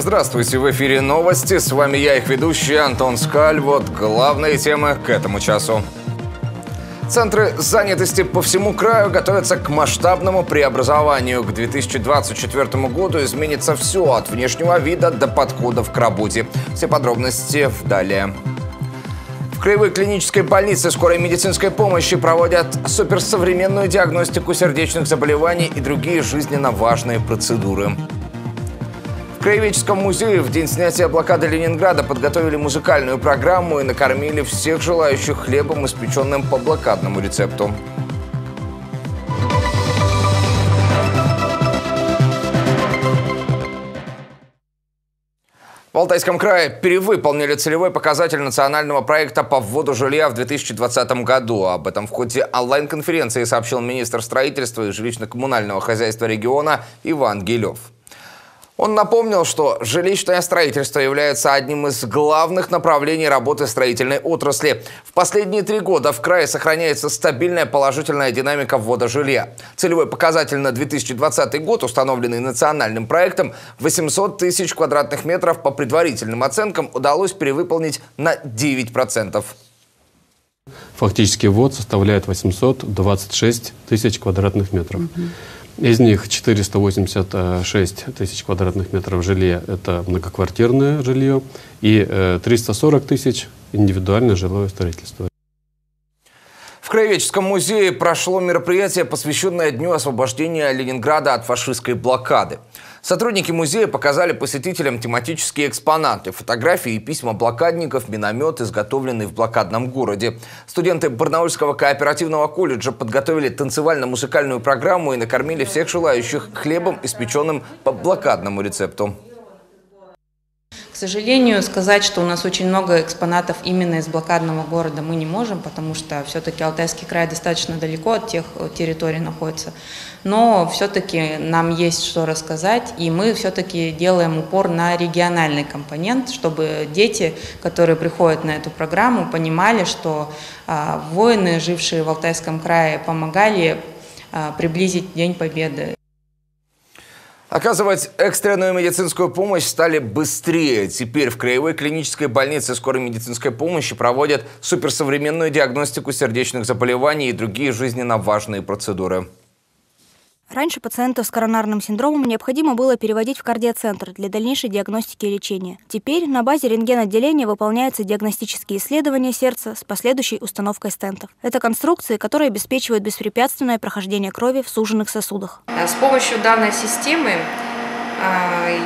Здравствуйте! В эфире новости. С вами я, их ведущий Антон Скаль. Вот главные темы к этому часу. Центры занятости по всему краю готовятся к масштабному преобразованию. К 2024 году изменится все от внешнего вида до подходов к работе. Все подробности в далее. В Краевой клинической больнице скорой медицинской помощи проводят суперсовременную диагностику сердечных заболеваний и другие жизненно важные процедуры. В Краеведческом музее в день снятия блокады Ленинграда подготовили музыкальную программу и накормили всех желающих хлебом, испеченным по блокадному рецепту. В Алтайском крае перевыполнили целевой показатель национального проекта по вводу жилья в 2020 году. Об этом в ходе онлайн-конференции сообщил министр строительства и жилищно-коммунального хозяйства региона Иван Гилев. Он напомнил, что жилищное строительство является одним из главных направлений работы строительной отрасли. В последние три года в крае сохраняется стабильная положительная динамика ввода жилья. Целевой показатель на 2020 год, установленный национальным проектом, 800 тысяч квадратных метров по предварительным оценкам удалось перевыполнить на 9%. Фактически ввод составляет 826 тысяч квадратных метров. Угу. Из них 486 тысяч квадратных метров жилья – это многоквартирное жилье, и 340 э, тысяч – индивидуальное жилое строительство. Краеведческом музее прошло мероприятие, посвященное Дню освобождения Ленинграда от фашистской блокады. Сотрудники музея показали посетителям тематические экспонаты, фотографии и письма блокадников, миномет, изготовленный в блокадном городе. Студенты Барнаульского кооперативного колледжа подготовили танцевально-музыкальную программу и накормили всех желающих хлебом, испеченным по блокадному рецепту сожалению, сказать, что у нас очень много экспонатов именно из блокадного города мы не можем, потому что все-таки Алтайский край достаточно далеко от тех э, территорий находится. Но все-таки нам есть что рассказать, и мы все-таки делаем упор на региональный компонент, чтобы дети, которые приходят на эту программу, понимали, что а, воины, жившие в Алтайском крае, помогали а, приблизить День Победы. Оказывать экстренную медицинскую помощь стали быстрее. Теперь в Краевой клинической больнице скорой медицинской помощи проводят суперсовременную диагностику сердечных заболеваний и другие жизненно важные процедуры. Раньше пациентов с коронарным синдромом необходимо было переводить в кардиоцентр для дальнейшей диагностики и лечения. Теперь на базе рентген-отделения выполняются диагностические исследования сердца с последующей установкой стентов. Это конструкции, которые обеспечивают беспрепятственное прохождение крови в суженных сосудах. С помощью данной системы а,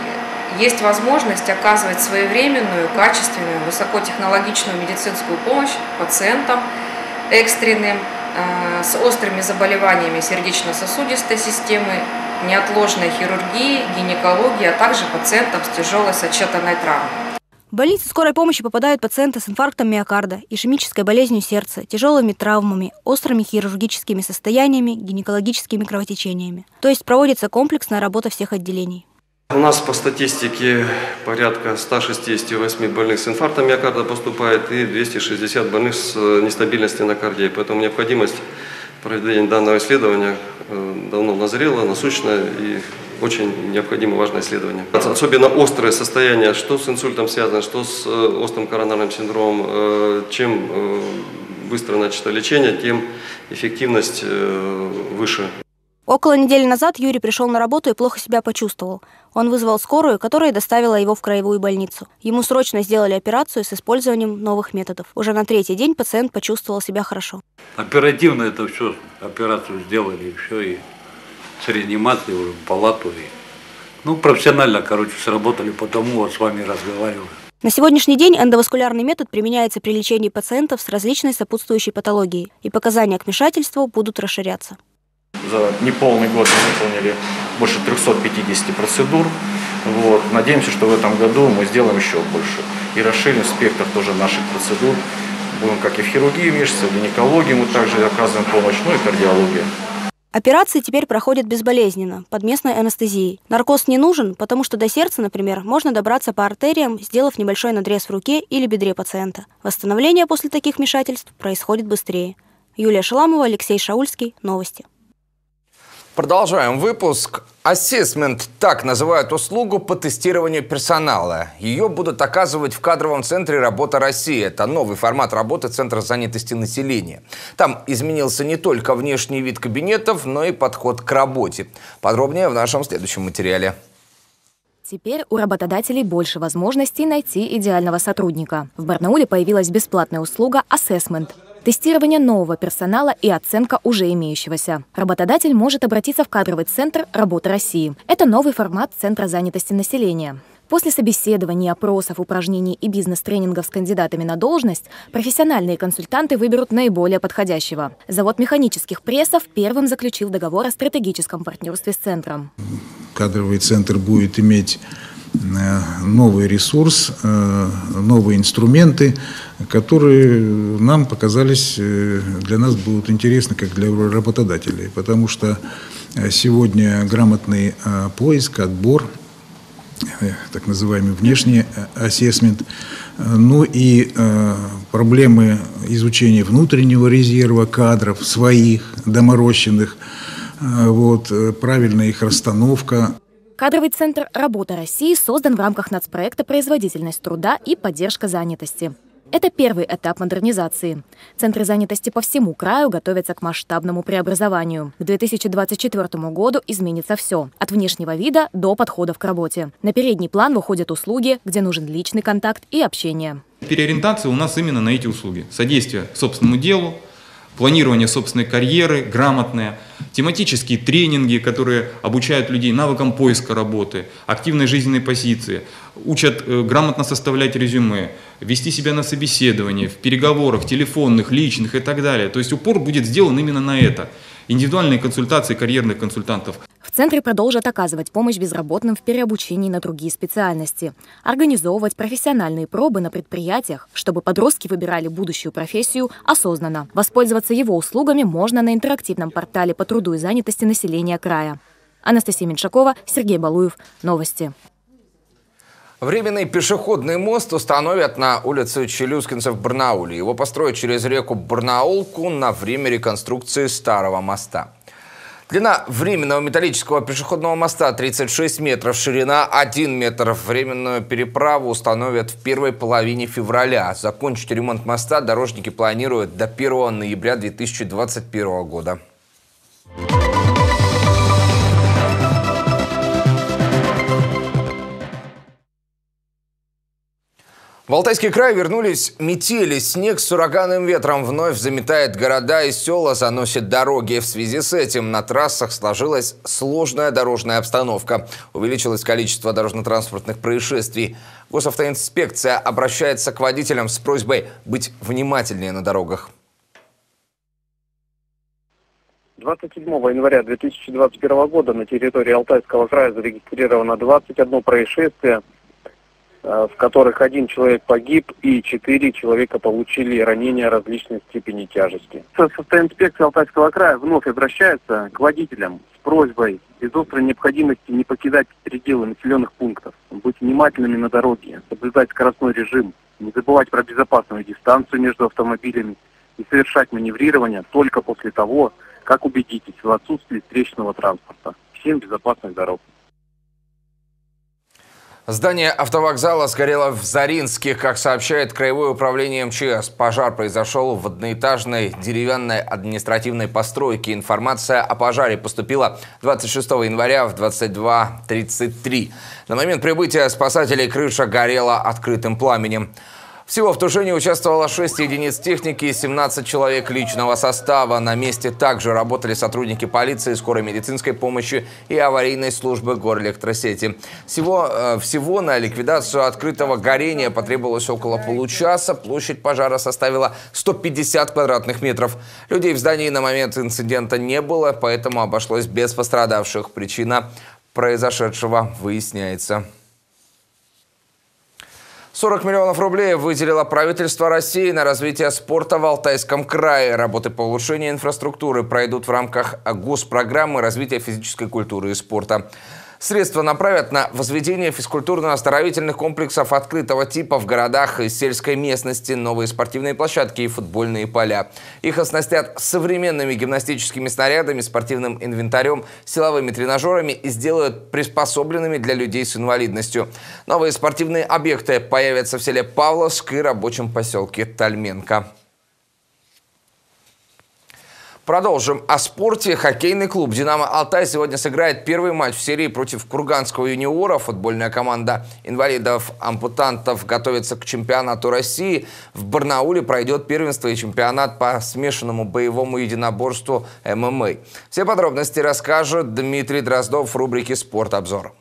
есть возможность оказывать своевременную, качественную, высокотехнологичную медицинскую помощь пациентам экстренным, с острыми заболеваниями сердечно-сосудистой системы, неотложной хирургии, гинекологии, а также пациентам с тяжелой сочетанной травмой. В больницы скорой помощи попадают пациенты с инфарктом миокарда, ишемической болезнью сердца, тяжелыми травмами, острыми хирургическими состояниями, гинекологическими кровотечениями. То есть проводится комплексная работа всех отделений. У нас по статистике порядка 168 больных с инфарктом миокарда поступает и 260 больных с э, нестабильностью на. Поэтому необходимость проведения данного исследования э, давно назрела, насущная и очень необходимо важное исследование. Особенно острое состояние, что с инсультом связано, что с э, острым коронарным синдромом, чем быстро начато лечение, тем эффективность выше. Около недели назад Юрий пришел на работу и плохо себя почувствовал. Он вызвал скорую, которая доставила его в краевую больницу. Ему срочно сделали операцию с использованием новых методов. Уже на третий день пациент почувствовал себя хорошо. Оперативно это все, операцию сделали, и все, и с реанимацией уже в палату. И, ну, профессионально, короче, сработали, потому вот с вами разговариваю. На сегодняшний день эндоваскулярный метод применяется при лечении пациентов с различной сопутствующей патологией, и показания к вмешательству будут расширяться. За неполный год мы выполнили больше 350 процедур. Вот. Надеемся, что в этом году мы сделаем еще больше. И расширим спектр тоже наших процедур. Будем как и в хирургии вмешиваться, в гинекологии мы также оказываем помощь, ну и кардиология. Операции теперь проходят безболезненно, под местной анестезией. Наркоз не нужен, потому что до сердца, например, можно добраться по артериям, сделав небольшой надрез в руке или бедре пациента. Восстановление после таких вмешательств происходит быстрее. Юлия Шаламова, Алексей Шаульский. Новости. Продолжаем выпуск. Ассесмент – так называют услугу по тестированию персонала. Ее будут оказывать в кадровом центре «Работа России». Это новый формат работы Центра занятости населения. Там изменился не только внешний вид кабинетов, но и подход к работе. Подробнее в нашем следующем материале. Теперь у работодателей больше возможностей найти идеального сотрудника. В Барнауле появилась бесплатная услуга «Ассесмент» тестирование нового персонала и оценка уже имеющегося. Работодатель может обратиться в кадровый центр «Работа России». Это новый формат Центра занятости населения. После собеседований, опросов, упражнений и бизнес-тренингов с кандидатами на должность профессиональные консультанты выберут наиболее подходящего. Завод механических прессов первым заключил договор о стратегическом партнерстве с центром. Кадровый центр будет иметь новый ресурс, э, новые инструменты, которые нам показались, э, для нас будут интересны, как для работодателей. Потому что сегодня грамотный поиск, отбор, так называемый внешний ассесмент, ну и проблемы изучения внутреннего резерва кадров, своих, доморощенных, вот, правильная их расстановка. Кадровый центр «Работа России» создан в рамках нацпроекта «Производительность труда и поддержка занятости». Это первый этап модернизации. Центры занятости по всему краю готовятся к масштабному преобразованию. К 2024 году изменится все. От внешнего вида до подходов к работе. На передний план выходят услуги, где нужен личный контакт и общение. Переориентация у нас именно на эти услуги. Содействие собственному делу, планирование собственной карьеры, грамотное, тематические тренинги, которые обучают людей навыкам поиска работы, активной жизненной позиции, учат э, грамотно составлять резюме, вести себя на собеседовании, в переговорах, телефонных, личных и так далее. То есть упор будет сделан именно на это. Индивидуальные консультации карьерных консультантов. В центре продолжат оказывать помощь безработным в переобучении на другие специальности, организовывать профессиональные пробы на предприятиях, чтобы подростки выбирали будущую профессию осознанно. Воспользоваться его услугами можно на интерактивном портале по труду и занятости населения края. Анастасия Меньшакова, Сергей Балуев. Новости. Временный пешеходный мост установят на улице Челюскинцев в Барнауле. Его построят через реку Барнаулку на время реконструкции старого моста. Длина временного металлического пешеходного моста 36 метров, ширина 1 метр. Временную переправу установят в первой половине февраля. Закончить ремонт моста дорожники планируют до 1 ноября 2021 года. В Алтайский край вернулись метели. Снег с ураганным ветром вновь заметает города и села, заносит дороги. В связи с этим на трассах сложилась сложная дорожная обстановка. Увеличилось количество дорожно-транспортных происшествий. Госавтоинспекция обращается к водителям с просьбой быть внимательнее на дорогах. 27 января 2021 года на территории Алтайского края зарегистрировано 21 происшествие – в которых один человек погиб и четыре человека получили ранения различной степени тяжести. Состоинспекция Алтайского края вновь обращается к водителям с просьбой без острой необходимости не покидать пределы населенных пунктов, быть внимательными на дороге, соблюдать скоростной режим, не забывать про безопасную дистанцию между автомобилями и совершать маневрирование только после того, как убедитесь в отсутствии встречного транспорта. Всем безопасных дорог. Здание автовокзала сгорело в Заринске. Как сообщает Краевое управление МЧС, пожар произошел в одноэтажной деревянной административной постройке. Информация о пожаре поступила 26 января в 22.33. На момент прибытия спасателей крыша горела открытым пламенем. Всего в тушении участвовало 6 единиц техники и 17 человек личного состава. На месте также работали сотрудники полиции, скорой медицинской помощи и аварийной службы горэлектросети. Всего, э, всего на ликвидацию открытого горения потребовалось около получаса. Площадь пожара составила 150 квадратных метров. Людей в здании на момент инцидента не было, поэтому обошлось без пострадавших. Причина произошедшего выясняется. 40 миллионов рублей выделило правительство России на развитие спорта в Алтайском крае. Работы по улучшению инфраструктуры пройдут в рамках госпрограммы развития физической культуры и спорта. Средства направят на возведение физкультурно-оздоровительных комплексов открытого типа в городах и сельской местности, новые спортивные площадки и футбольные поля. Их оснастят современными гимнастическими снарядами, спортивным инвентарем, силовыми тренажерами и сделают приспособленными для людей с инвалидностью. Новые спортивные объекты появятся в селе Павловск и рабочем поселке Тальменко. Продолжим о спорте. Хоккейный клуб «Динамо Алтай» сегодня сыграет первый матч в серии против Курганского юниора. Футбольная команда инвалидов-ампутантов готовится к чемпионату России. В Барнауле пройдет первенство и чемпионат по смешанному боевому единоборству ММА. Все подробности расскажет Дмитрий Дроздов в рубрике «Спорт-обзор».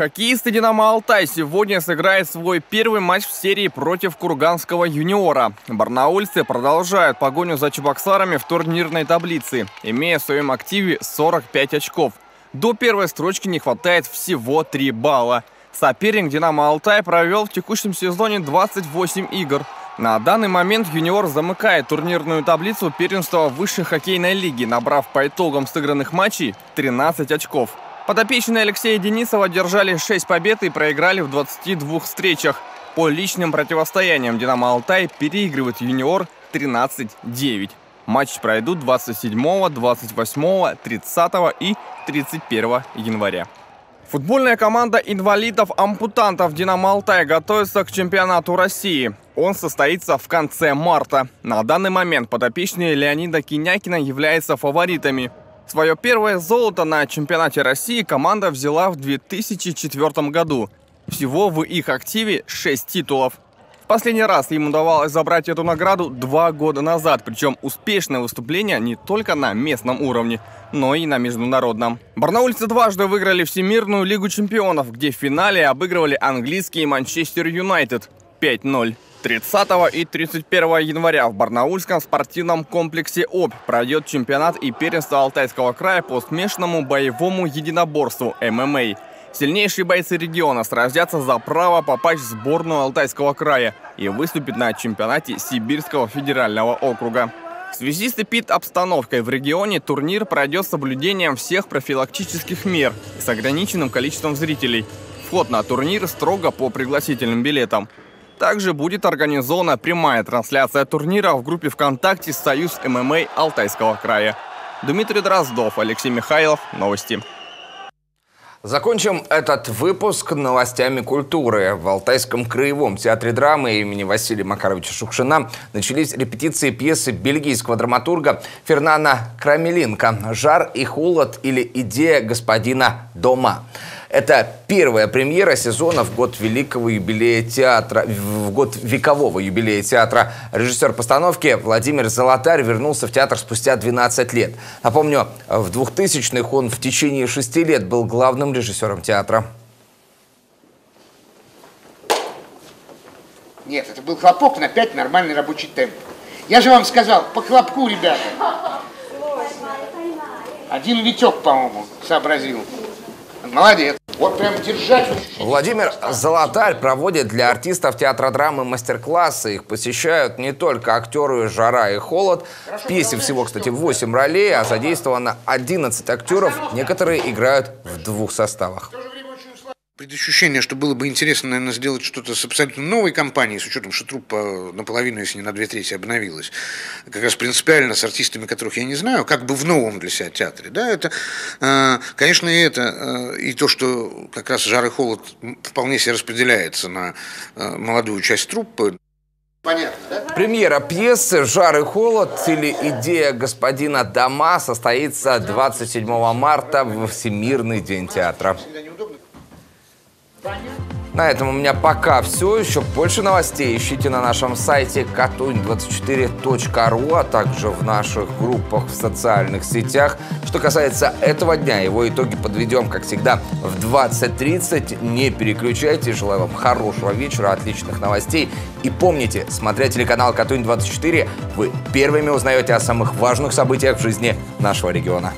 Хоккеисты «Динамо Алтай» сегодня сыграют свой первый матч в серии против курганского юниора. Барнаульцы продолжают погоню за Чебоксарами в турнирной таблице, имея в своем активе 45 очков. До первой строчки не хватает всего 3 балла. Соперник «Динамо Алтай» провел в текущем сезоне 28 игр. На данный момент юниор замыкает турнирную таблицу первенства высшей хоккейной лиги, набрав по итогам сыгранных матчей 13 очков. Подопечные Алексея Денисова держали 6 побед и проиграли в 22 встречах. По личным противостояниям «Динамо Алтай» переигрывает юниор 13-9. Матчи пройдут 27, 28, 30 и 31 января. Футбольная команда инвалидов-ампутантов «Динамо Алтай» готовится к чемпионату России. Он состоится в конце марта. На данный момент подопечные Леонида Кинякина являются фаворитами. Свое первое золото на чемпионате России команда взяла в 2004 году. Всего в их активе 6 титулов. В последний раз им удавалось забрать эту награду два года назад, причем успешное выступление не только на местном уровне, но и на международном. Барнаульцы дважды выиграли Всемирную Лигу Чемпионов, где в финале обыгрывали английский Манчестер Юнайтед 5-0. 30 и 31 января в Барнаульском спортивном комплексе ОБ пройдет чемпионат и первенство Алтайского края по смешанному боевому единоборству ММА. Сильнейшие бойцы региона сразятся за право попасть в сборную Алтайского края и выступить на чемпионате Сибирского федерального округа. В связи с эпид-обстановкой в регионе турнир пройдет с соблюдением всех профилактических мер с ограниченным количеством зрителей. Вход на турнир строго по пригласительным билетам. Также будет организована прямая трансляция турнира в группе ВКонтакте «Союз ММА Алтайского края». Дмитрий Дроздов, Алексей Михайлов. Новости. Закончим этот выпуск новостями культуры. В Алтайском краевом театре драмы имени Василия Макаровича Шукшина начались репетиции пьесы бельгийского драматурга Фернана Крамелинка «Жар и холод» или «Идея господина дома». Это первая премьера сезона в год великого юбилея театра, в год векового юбилея театра. Режиссер постановки Владимир Золотарь вернулся в театр спустя 12 лет. Напомню, в 2000-х он в течение шести лет был главным режиссером театра. Нет, это был хлопок на 5 нормальный рабочий темп. Я же вам сказал, по хлопку, ребята. Один Витек, по-моему, сообразил. Молодец. Вот прям держать. Владимир Золотарь проводит для артистов театра драмы мастер-классы. Их посещают не только актеры «Жара» и «Холод». В пьесе всего, кстати, 8 ролей, а задействовано 11 актеров. Некоторые играют в двух составах предощущение, что было бы интересно, наверное, сделать что-то с абсолютно новой компанией, с учетом, что труппа наполовину, если не на две трети, обновилась. Как раз принципиально с артистами, которых я не знаю, как бы в новом для себя театре. Да, это, э, конечно, и это, э, и то, что как раз жар и холод вполне себе распределяется на э, молодую часть труппы. Понятно, да? Премьера пьесы «Жар и холод» или «Идея господина Дома» состоится 27 марта в Всемирный день театра. На этом у меня пока все. Еще больше новостей ищите на нашем сайте katuny24.ru, а также в наших группах в социальных сетях. Что касается этого дня, его итоги подведем, как всегда, в 20.30. Не переключайтесь. Желаю вам хорошего вечера, отличных новостей. И помните, смотря телеканал Катунь 24, вы первыми узнаете о самых важных событиях в жизни нашего региона.